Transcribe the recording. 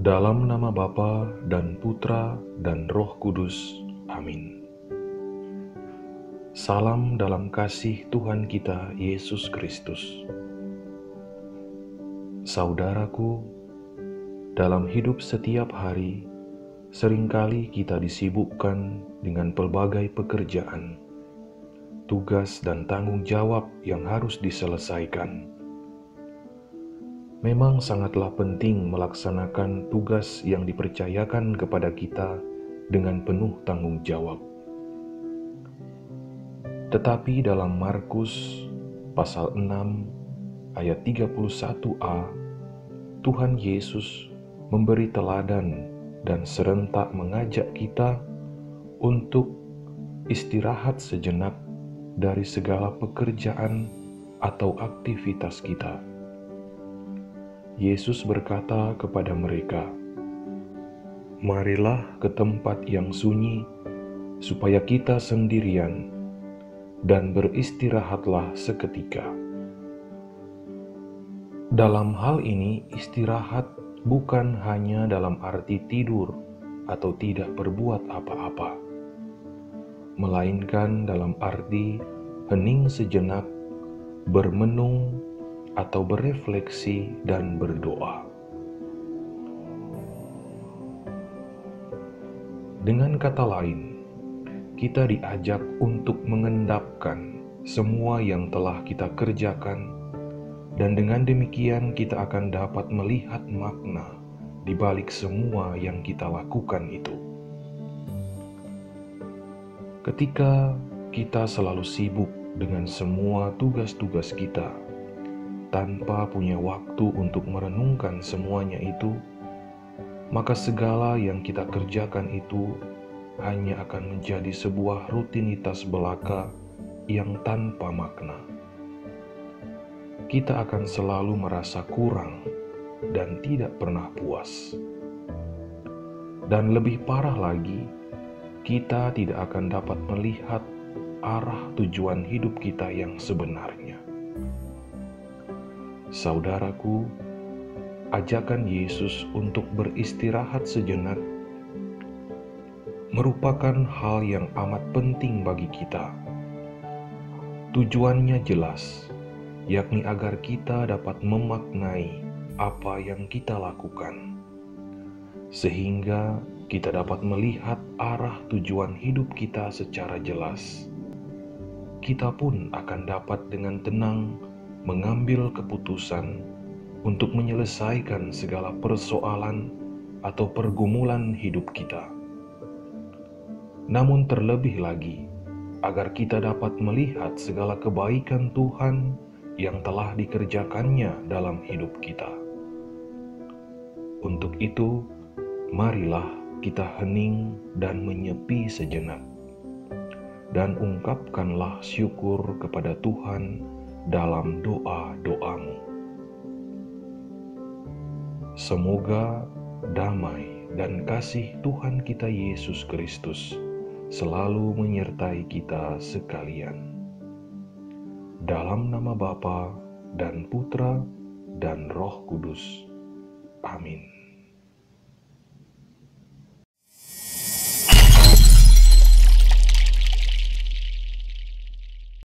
Dalam nama Bapa dan Putra dan Roh Kudus. Amin. Salam dalam kasih Tuhan kita Yesus Kristus. Saudaraku, dalam hidup setiap hari, sering kali kita disibukkan dengan pelbagai pekerjaan, tugas, dan tanggung jawab yang harus diselesaikan memang sangatlah penting melaksanakan tugas yang dipercayakan kepada kita dengan penuh tanggung jawab. Tetapi dalam Markus pasal 6 ayat 31a, Tuhan Yesus memberi teladan dan serentak mengajak kita untuk istirahat sejenak dari segala pekerjaan atau aktivitas kita Yesus berkata kepada mereka, "Marilah ke tempat yang sunyi, supaya kita sendirian, dan beristirahatlah seketika." Dalam hal ini, istirahat bukan hanya dalam arti tidur atau tidak berbuat apa-apa, melainkan dalam arti hening sejenak, bermenung atau berefleksi dan berdoa. Dengan kata lain, kita diajak untuk mengendapkan semua yang telah kita kerjakan, dan dengan demikian kita akan dapat melihat makna di balik semua yang kita lakukan itu. Ketika kita selalu sibuk dengan semua tugas-tugas kita, tanpa punya waktu untuk merenungkan semuanya itu, maka segala yang kita kerjakan itu hanya akan menjadi sebuah rutinitas belaka yang tanpa makna. Kita akan selalu merasa kurang dan tidak pernah puas. Dan lebih parah lagi, kita tidak akan dapat melihat arah tujuan hidup kita yang sebenarnya. Saudaraku, ajakan Yesus untuk beristirahat sejenak merupakan hal yang amat penting bagi kita. Tujuannya jelas, yakni agar kita dapat memaknai apa yang kita lakukan, sehingga kita dapat melihat arah tujuan hidup kita secara jelas. Kita pun akan dapat dengan tenang mengambil keputusan untuk menyelesaikan segala persoalan atau pergumulan hidup kita. Namun, terlebih lagi, agar kita dapat melihat segala kebaikan Tuhan yang telah dikerjakannya dalam hidup kita. Untuk itu, marilah kita hening dan menyepi sejenak, dan ungkapkanlah syukur kepada Tuhan dalam doa-doamu. Semoga damai dan kasih Tuhan kita Yesus Kristus selalu menyertai kita sekalian. Dalam nama Bapa dan Putra dan Roh Kudus. Amin.